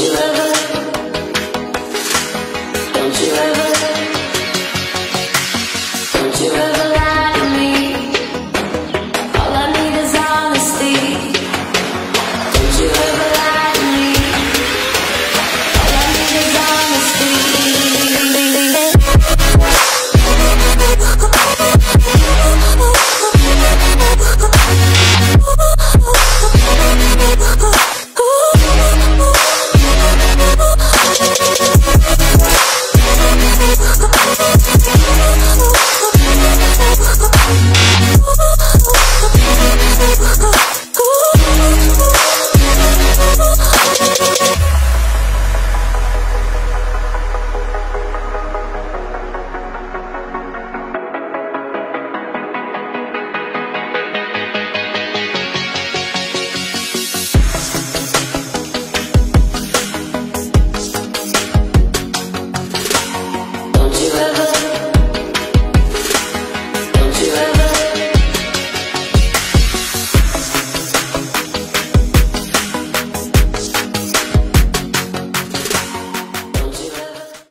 You